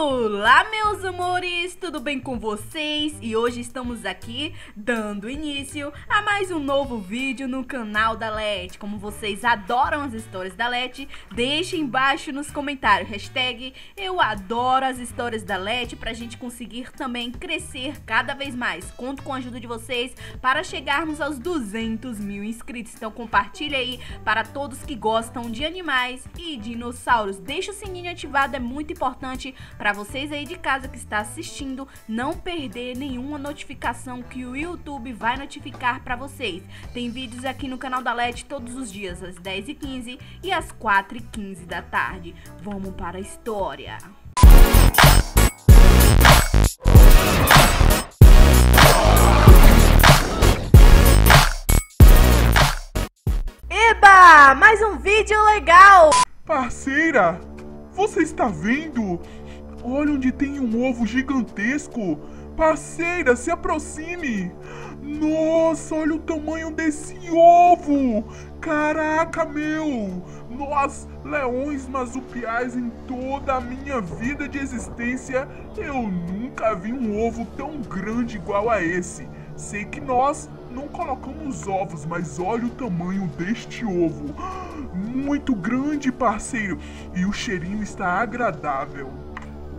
Olá, meus amores, tudo bem com vocês? E hoje estamos aqui dando início a mais um novo vídeo no canal da Let. Como vocês adoram as histórias da Let, deixe embaixo nos comentários hashtag eu adoro as histórias da Let pra gente conseguir também crescer cada vez mais. Conto com a ajuda de vocês para chegarmos aos 200 mil inscritos. Então compartilhe aí para todos que gostam de animais e dinossauros. Deixa o sininho ativado, é muito importante para vocês aí de casa que está assistindo não perder nenhuma notificação que o YouTube vai notificar para vocês. Tem vídeos aqui no canal da LED todos os dias, às 10h15 e às 4h15 da tarde. Vamos para a história. Eba! Mais um vídeo legal! Parceira, você está vendo? Olha onde tem um ovo gigantesco. Parceira, se aproxime. Nossa, olha o tamanho desse ovo. Caraca, meu. Nós, leões marsupiais, em toda a minha vida de existência, eu nunca vi um ovo tão grande igual a esse. Sei que nós não colocamos ovos, mas olha o tamanho deste ovo. Muito grande, parceiro. E o cheirinho está agradável.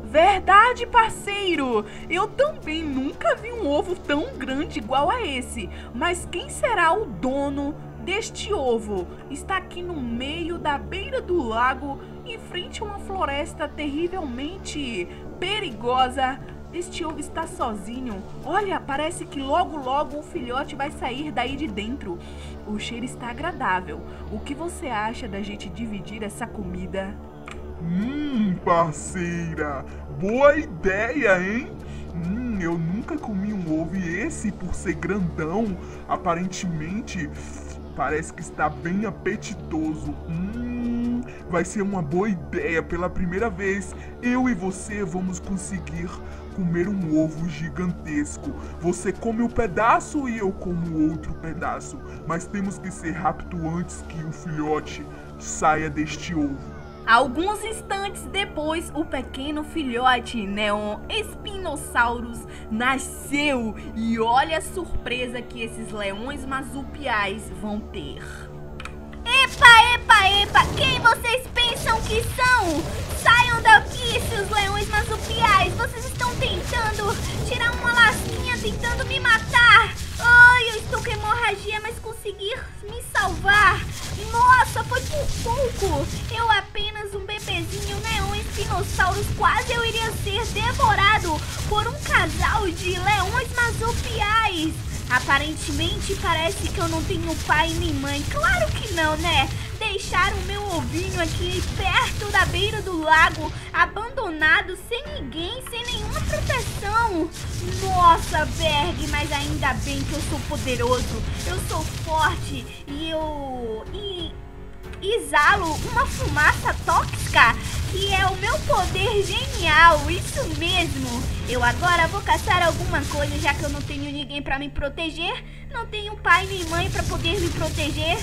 Verdade, parceiro! Eu também nunca vi um ovo tão grande igual a esse. Mas quem será o dono deste ovo? Está aqui no meio da beira do lago, em frente a uma floresta terrivelmente perigosa. Este ovo está sozinho. Olha, parece que logo logo o filhote vai sair daí de dentro. O cheiro está agradável. O que você acha da gente dividir essa comida? Hum, parceira, boa ideia, hein? Hum, eu nunca comi um ovo e esse, por ser grandão, aparentemente parece que está bem apetitoso. Hum, vai ser uma boa ideia. Pela primeira vez, eu e você vamos conseguir comer um ovo gigantesco. Você come um pedaço e eu como outro pedaço. Mas temos que ser rápido antes que o filhote saia deste ovo. Alguns instantes depois, o pequeno filhote Neon Spinosaurus nasceu e olha a surpresa que esses leões marsupiais vão ter. Epa, epa, epa! Quem vocês pensam que são? Saiam daqui, seus leões marsupiais! Vocês estão tentando tirar uma lasquinha, tentando me matar! Ai, eu estou com hemorragia, mas consegui me salvar! Nossa, foi por pouco! Eu apenas neon espinossauros, quase eu iria ser devorado por um casal de leões marsupiais! Aparentemente parece que eu não tenho pai nem mãe. Claro que não, né? Deixaram meu ovinho aqui perto da beira do lago, abandonado, sem ninguém, sem nenhuma proteção. Nossa, Berg, mas ainda bem que eu sou poderoso. Eu sou forte e eu. E exalo uma fumaça tóxica que é o meu poder genial, isso mesmo. Eu agora vou caçar alguma coisa, já que eu não tenho ninguém para me proteger, não tenho pai nem mãe para poder me proteger.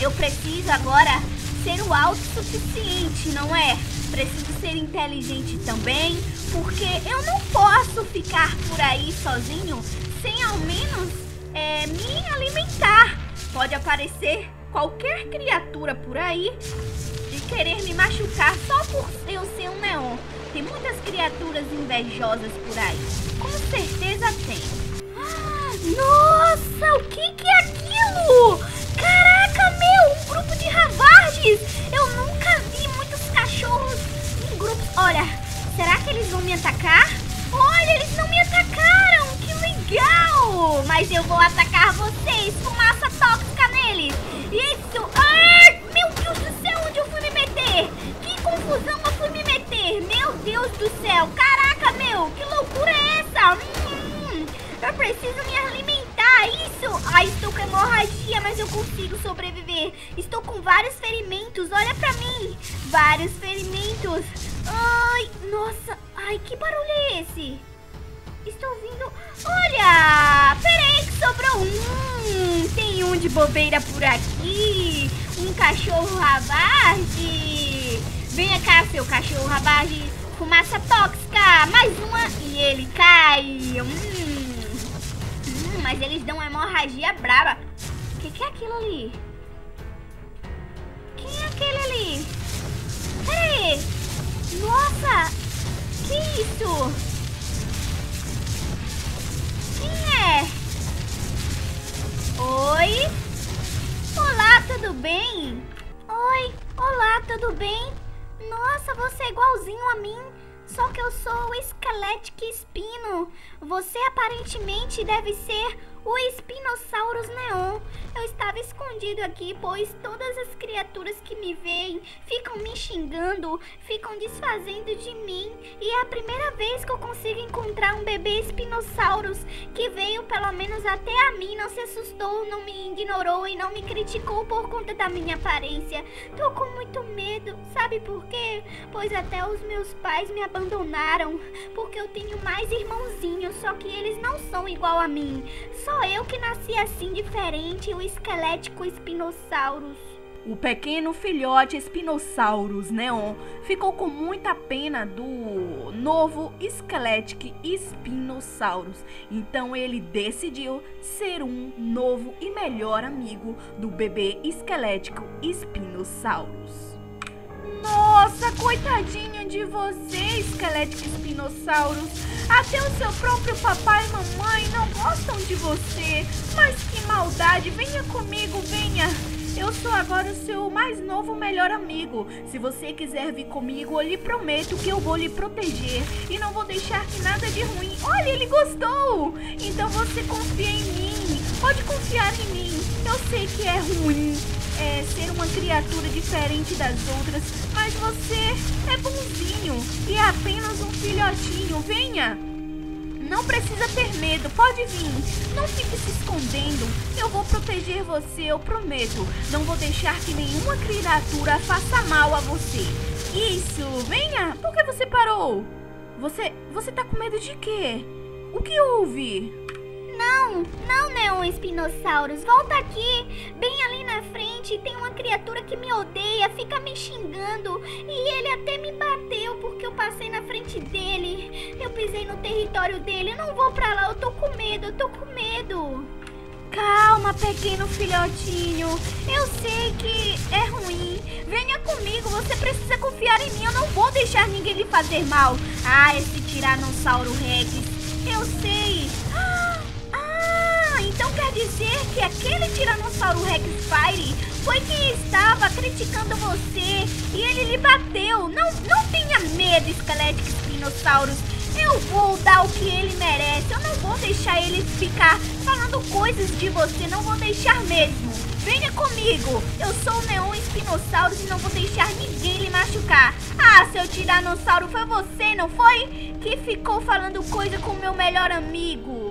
Eu preciso agora ser o autossuficiente, não é? Preciso ser inteligente também, porque eu não posso ficar por aí sozinho sem ao menos é, me alimentar. Pode aparecer qualquer criatura por aí querer me machucar só por eu ser um neon. Tem muitas criaturas invejosas por aí. Com certeza tem. Nossa, o que, que é aquilo? Caraca, meu, um grupo de ravardes. Eu nunca vi muitos cachorros em grupos. Olha, será que eles vão me atacar? Olha, eles não me atacaram. Que legal. Mas eu vou atacar vocês. Fumaça tóxica neles. Isso! Deus do céu! Caraca, meu! Que loucura é essa? Hum, eu preciso me alimentar! Isso! Ai, estou com hemorragia, mas eu consigo sobreviver. Estou com vários ferimentos, olha pra mim! Vários ferimentos! Ai, nossa! Ai, que barulho é esse? Estou ouvindo... Olha! Peraí que sobrou um! Tem um de bobeira por aqui! Um cachorro rabarde! Venha cá, seu cachorro rabarde! Fumaça tóxica. Mais uma e ele cai. Hum. Hum, mas eles dão uma hemorragia brava. O que, que é aquilo ali? Quem é aquele ali? Peraí. Nossa. Que isso? Quem é? Oi? Olá, tudo bem? Oi, olá, tudo bem? Nossa, você é igualzinho a mim. Só que eu sou o Skeletic Espino. Você aparentemente deve ser o Spinosaurus Neon. Eu estava escondido aqui, pois todas as criaturas que me veem ficam me xingando, ficam desfazendo de mim. E é a primeira vez que eu consigo encontrar um bebê Spinosaurus que veio pelo menos até a mim, não se assustou, não me ignorou e não me criticou por conta da minha aparência. Tô com muito medo, sabe por quê? Pois até os meus pais me abandonaram, porque eu tenho mais irmãozinhos, só que eles não são igual a mim. Só eu que nasci assim diferente, o esquelético Spinosaurus. O pequeno filhote Spinosaurus Neon ficou com muita pena do novo Skeletic Spinosaurus. Então ele decidiu ser um novo e melhor amigo do bebê esquelético Spinosaurus. Nossa, coitadinho de você, Skeletic Spinosaurus. Até o seu próprio papai e mamãe não gostam de você. Mas que maldade! Venha comigo, venha! Eu sou agora o seu mais novo melhor amigo. Se você quiser vir comigo, eu lhe prometo que eu vou lhe proteger e não vou deixar que nada de ruim. Olha, ele gostou! Então você confia em mim. Pode confiar em mim. Eu sei que é ruim, é, ser uma criatura diferente das outras, mas você é bonzinho e é apenas um filhotinho. Venha! Não precisa ter medo, pode vir. Não fique se escondendo. Eu vou proteger você, eu prometo. Não vou deixar que nenhuma criatura faça mal a você. Isso, venha! Por que você parou? Você. Você tá com medo de quê? O que houve? Não, não, Neon Espinossauros, volta aqui. Bem ali na frente tem uma criatura que me odeia, fica me xingando. E ele até me bateu porque eu passei na frente dele. Eu pisei no território dele, eu não vou pra lá, eu tô com medo, eu tô com medo. Calma, pequeno filhotinho. Eu sei que é ruim. Venha comigo, você precisa confiar em mim. Eu não vou deixar ninguém lhe fazer mal. Ah, esse Tiranossauro Rex. Eu sei. Quer dizer que aquele Tiranossauro Rex Fire foi quem estava criticando você e ele lhe bateu. Não, não tenha medo, Skeletic Spinosaurus. Eu vou dar o que ele merece. Eu não vou deixar ele ficar falando coisas de você. Não vou deixar mesmo. Venha comigo. Eu sou o Neon Spinosaurus e não vou deixar ninguém lhe machucar. Ah, seu Tiranossauro, foi você, não foi? Que ficou falando coisa com meu melhor amigo.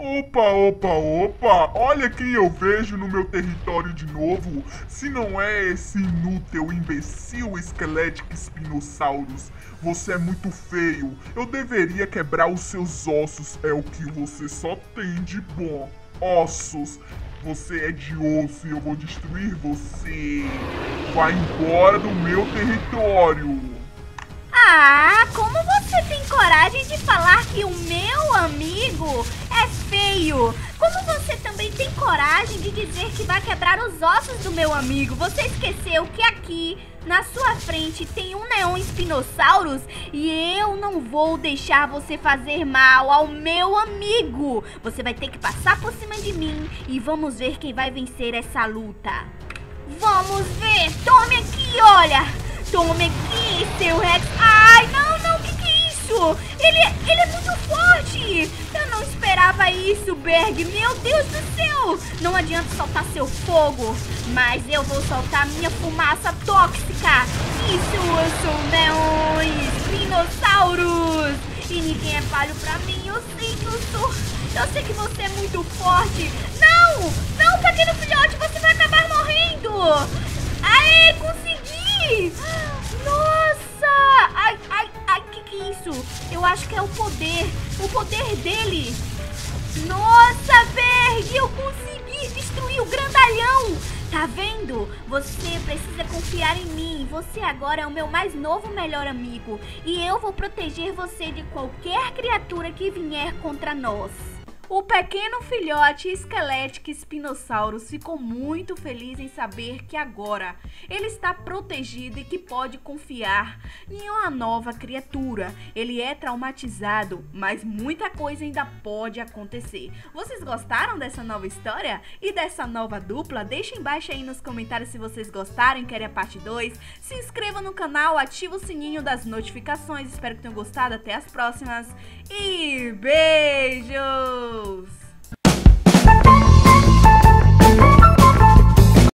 Opa, opa, opa! Olha quem eu vejo no meu território de novo! Se não é esse inútil, imbecil esquelético Spinosaurus! Você é muito feio! Eu deveria quebrar os seus ossos! É o que você só tem de bom! Ossos! Você é de osso e eu vou destruir você! Vai embora do meu território! Ah, como você tem coragem de falar que o meu amigo é feio? Como você também tem coragem de dizer que vai quebrar os ossos do meu amigo? Você esqueceu que aqui na sua frente tem um Neon Spinosaurus e eu não vou deixar você fazer mal ao meu amigo. Você vai ter que passar por cima de mim e vamos ver quem vai vencer essa luta. Vamos ver! Tome aqui, olha! Tome aqui, seu Rex. Ai, não, não, o que, que é isso? Ele, ele é muito forte. Eu não esperava isso, Berg. Meu Deus do céu. Não adianta soltar seu fogo, mas eu vou soltar minha fumaça tóxica. Isso, eu sou neões, dinossauros. E ninguém é falho pra mim. Eu sei que eu sou... Eu sei que você é muito forte. Não, não, pequeno filhote, você vai acabar morrendo. Aê, consegui! Nossa! Ai, ai, ai, que que é isso? Eu acho que é o poder. O poder dele. Nossa, Berg, eu consegui destruir o grandalhão. Tá vendo? Você precisa confiar em mim. Você agora é o meu mais novo melhor amigo. E eu vou proteger você de qualquer criatura que vier contra nós. O pequeno filhote esquelético Spinosaurus ficou muito feliz em saber que agora ele está protegido e que pode confiar em uma nova criatura. Ele é traumatizado, mas muita coisa ainda pode acontecer. Vocês gostaram dessa nova história e dessa nova dupla? Deixem embaixo aí nos comentários se vocês gostaram querem a parte 2. Se inscreva no canal, ative o sininho das notificações. Espero que tenham gostado. Até as próximas e beijos! move.